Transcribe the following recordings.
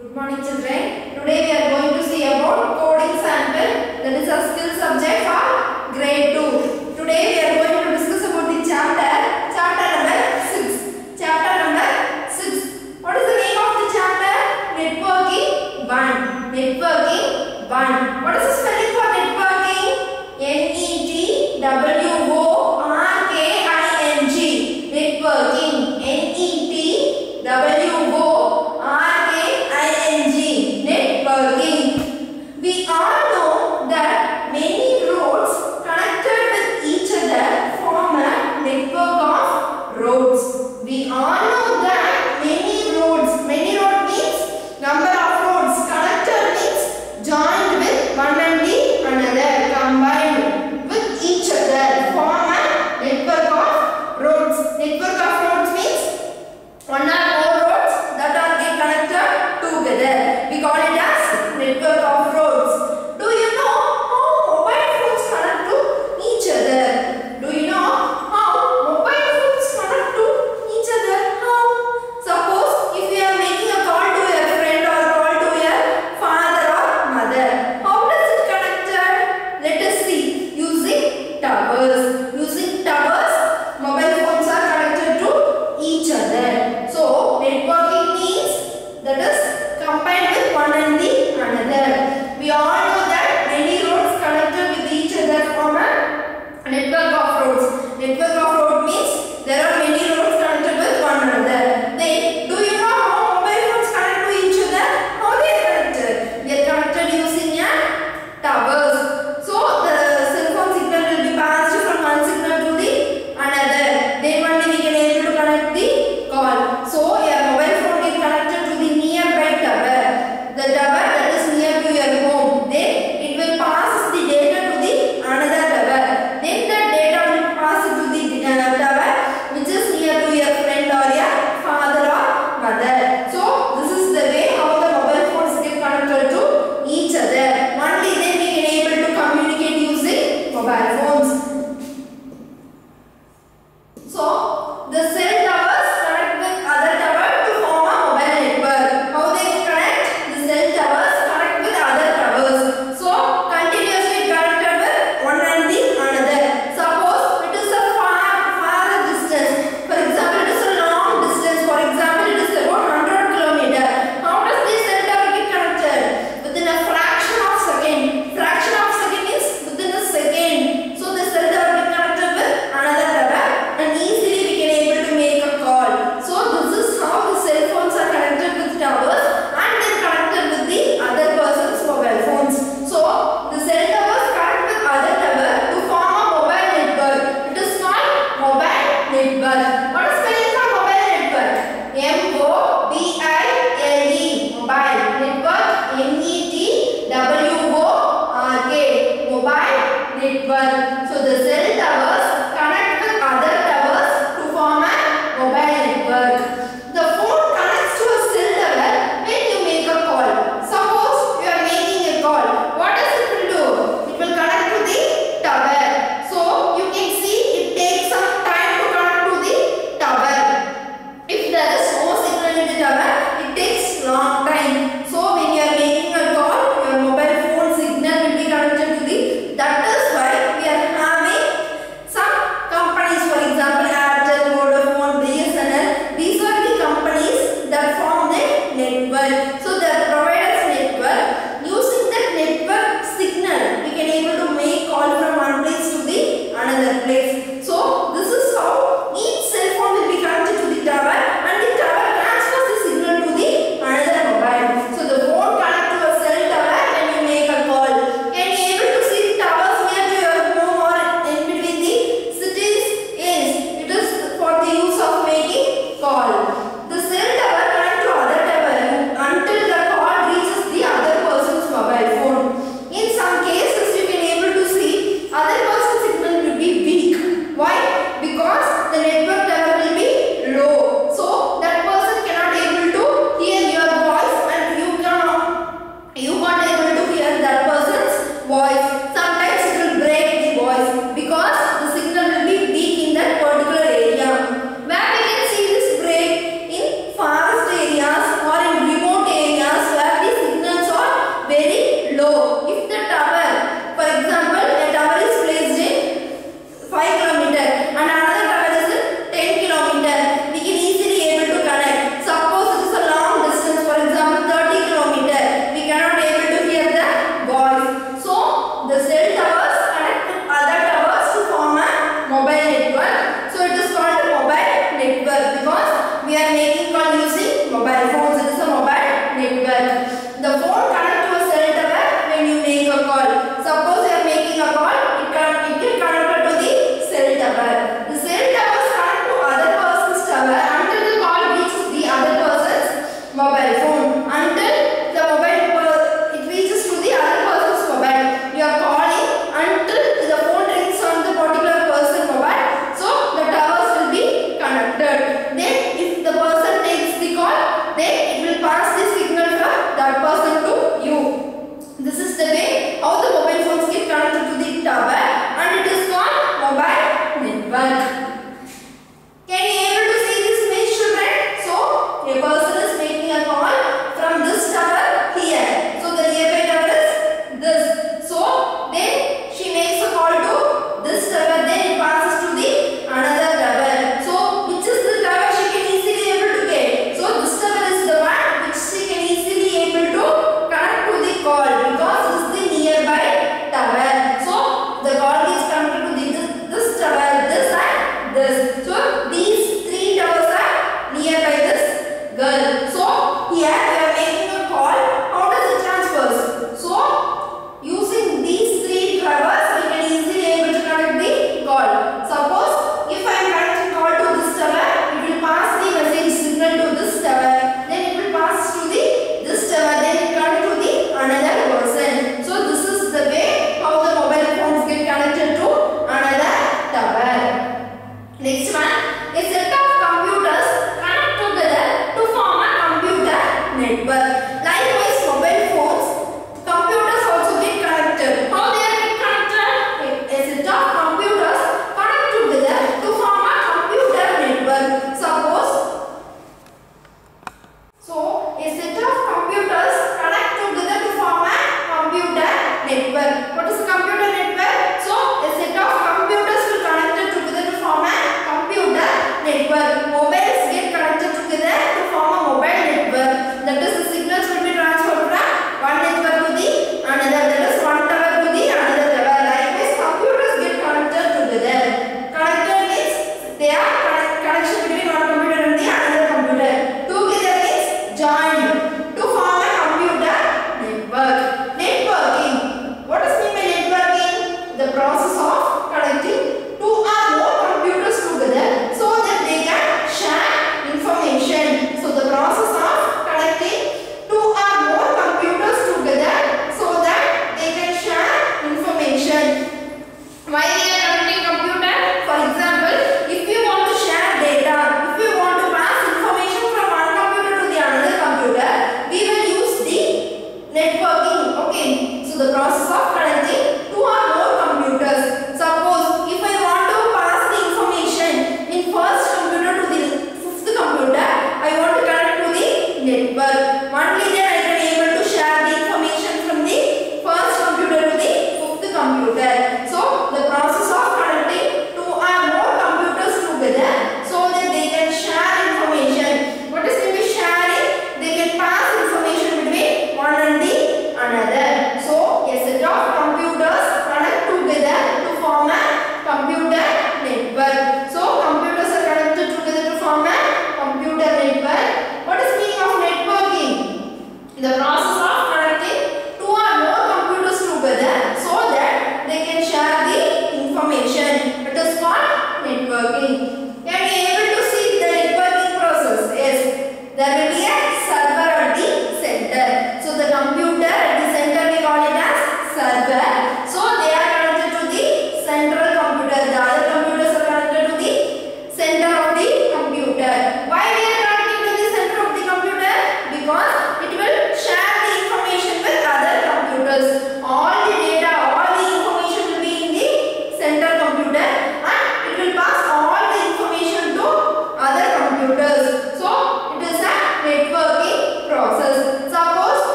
Good morning children. Today we are going to see about coding sample that is a skill subject for grade 2. Today we are network. So the cell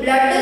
Blood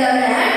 The